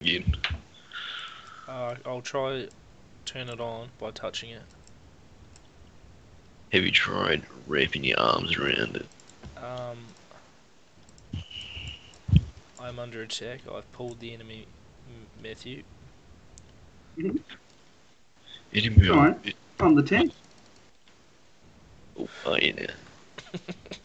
again? Uh, I'll try turn it on by touching it. Have you tried wrapping your arms around it? Um, I'm under attack. I've pulled the enemy M- Matthew. Enemy Alright. On the tank. oh, oh, yeah.